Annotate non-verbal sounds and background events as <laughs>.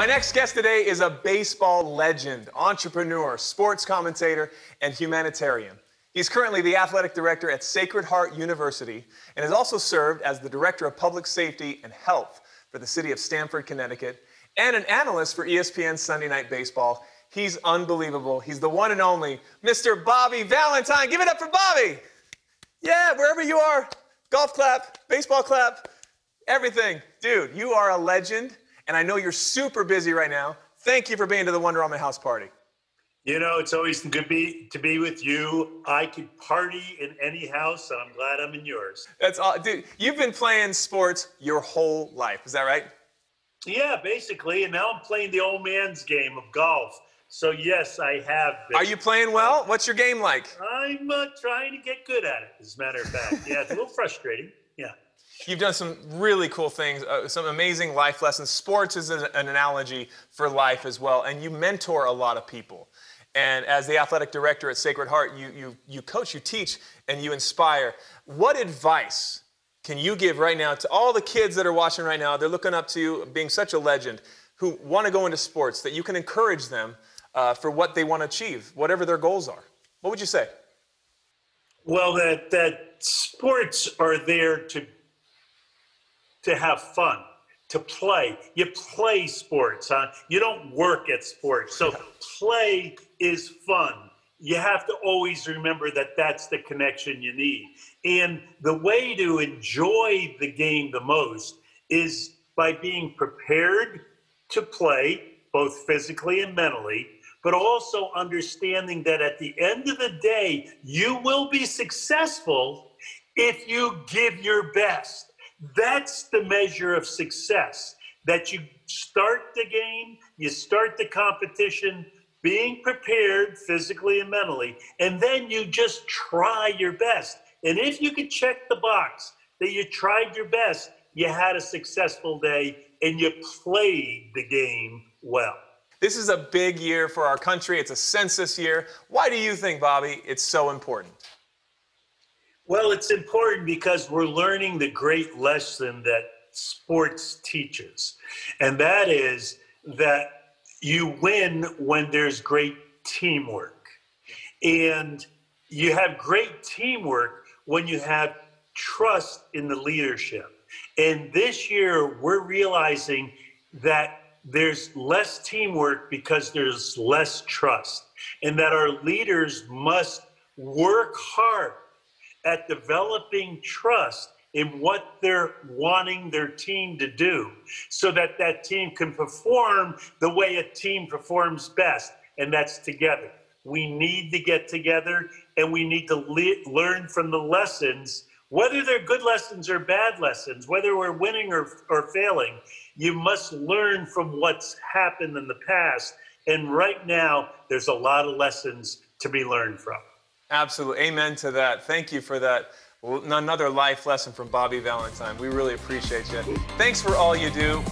My next guest today is a baseball legend, entrepreneur, sports commentator, and humanitarian. He's currently the athletic director at Sacred Heart University and has also served as the director of public safety and health for the city of Stamford, Connecticut, and an analyst for ESPN Sunday Night Baseball. He's unbelievable. He's the one and only Mr. Bobby Valentine. Give it up for Bobby. Yeah, wherever you are, golf clap, baseball clap, everything. Dude, you are a legend and I know you're super busy right now. Thank you for being to the Wonderama house party. You know, it's always good be, to be with you. I could party in any house, and I'm glad I'm in yours. That's all, dude. You've been playing sports your whole life, is that right? Yeah, basically. And now I'm playing the old man's game of golf. So yes, I have. Been. Are you playing well? What's your game like? I'm uh, trying to get good at it. As a matter of fact, yeah, it's a little <laughs> frustrating. Yeah. You've done some really cool things, uh, some amazing life lessons. Sports is an, an analogy for life as well, and you mentor a lot of people. And as the athletic director at Sacred Heart, you, you, you coach, you teach, and you inspire. What advice can you give right now to all the kids that are watching right now? They're looking up to you, being such a legend, who want to go into sports, that you can encourage them uh, for what they want to achieve, whatever their goals are. What would you say? Well, that, that sports are there to to have fun, to play. You play sports, huh? You don't work at sports. So play is fun. You have to always remember that that's the connection you need. And the way to enjoy the game the most is by being prepared to play, both physically and mentally, but also understanding that at the end of the day, you will be successful if you give your best. That's the measure of success. That you start the game, you start the competition being prepared physically and mentally, and then you just try your best. And if you could check the box that you tried your best, you had a successful day and you played the game well. This is a big year for our country. It's a census year. Why do you think, Bobby, it's so important? Well, it's important because we're learning the great lesson that sports teaches, and that is that you win when there's great teamwork. And you have great teamwork when you have trust in the leadership. And this year, we're realizing that there's less teamwork because there's less trust, and that our leaders must work hard at developing trust in what they're wanting their team to do so that that team can perform the way a team performs best, and that's together. We need to get together and we need to le- learn from the lessons, whether they're good lessons or bad lessons, whether we're winning or, or failing. You must learn from what's happened in the past. And right now, there's a lot of lessons to be learned from. Absolutely. Amen to that. Thank you for that. Another life lesson from Bobby Valentine. We really appreciate you. Thanks for all you do.